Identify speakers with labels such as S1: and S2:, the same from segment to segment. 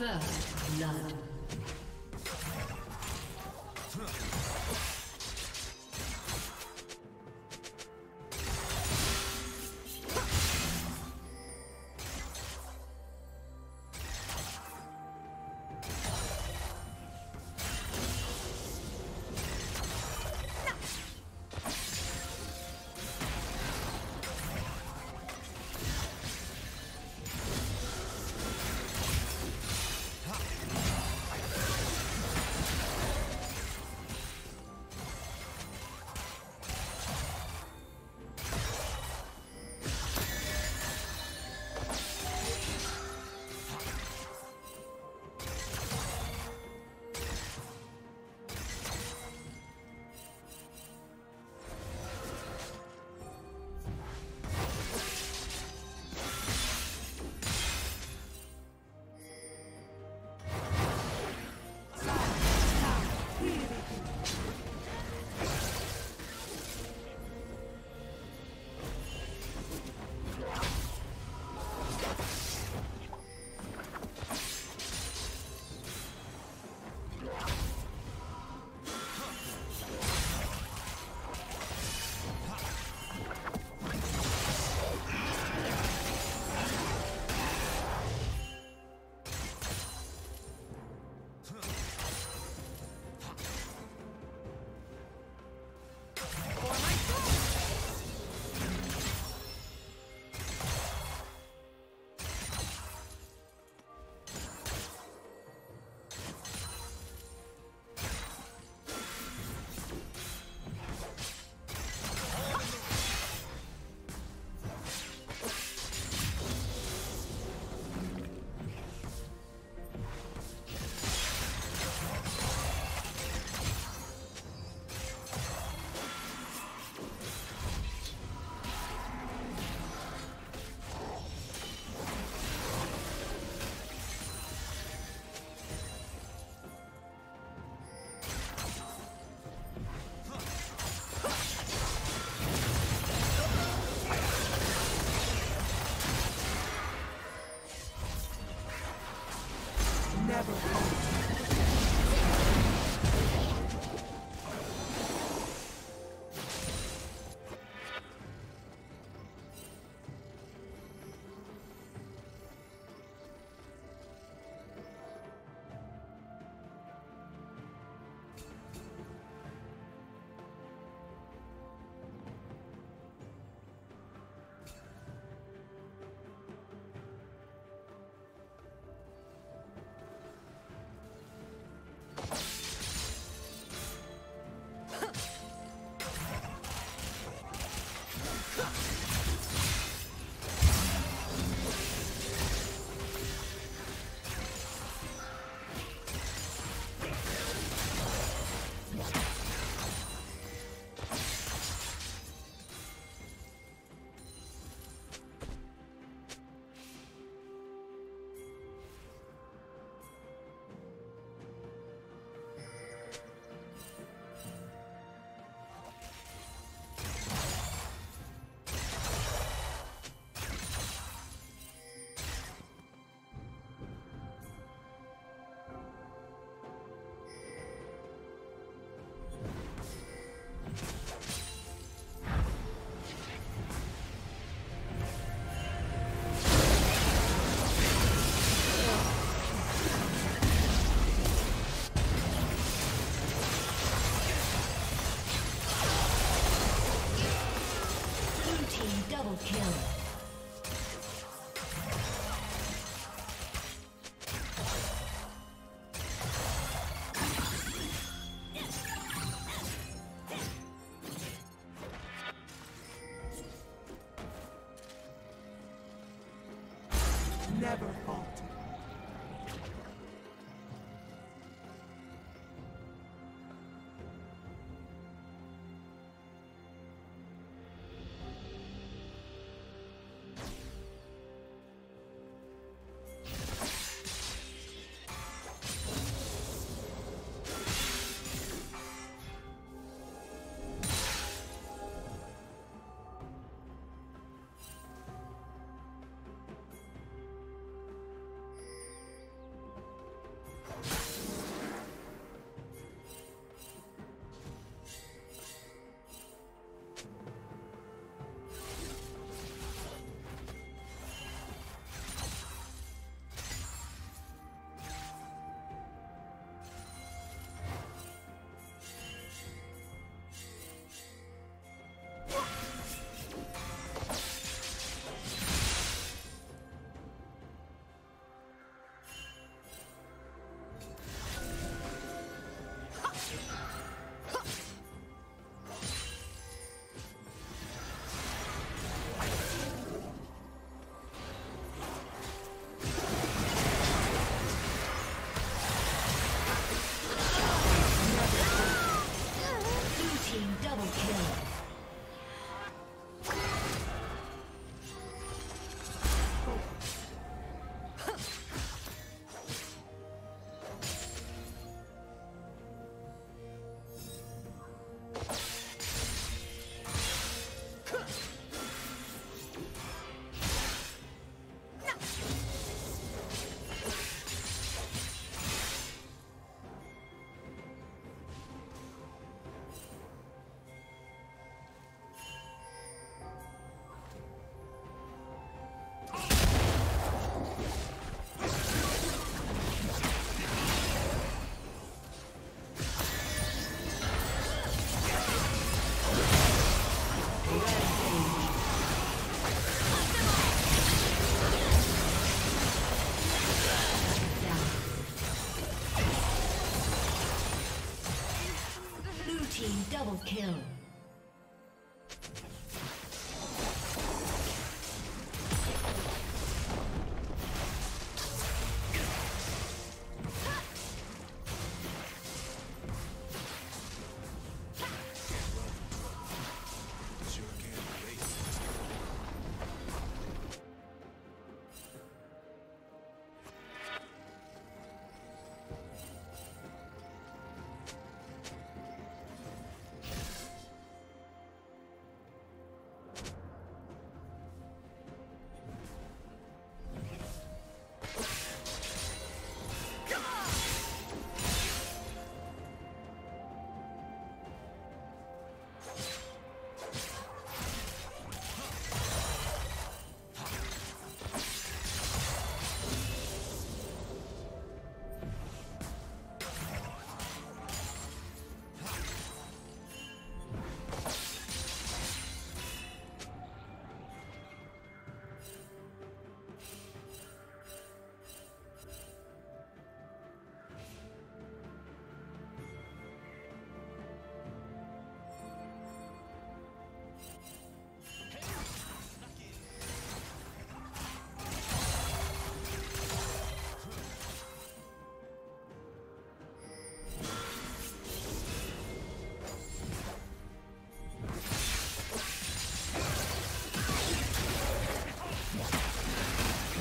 S1: First blood.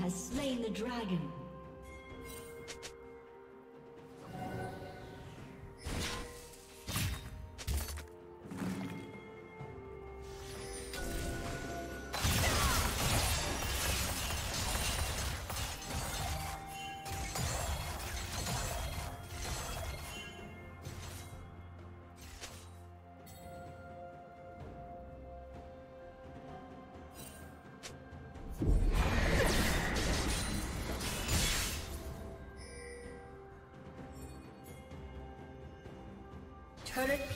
S1: has slain the dragon. Turret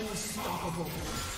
S1: Unstoppable.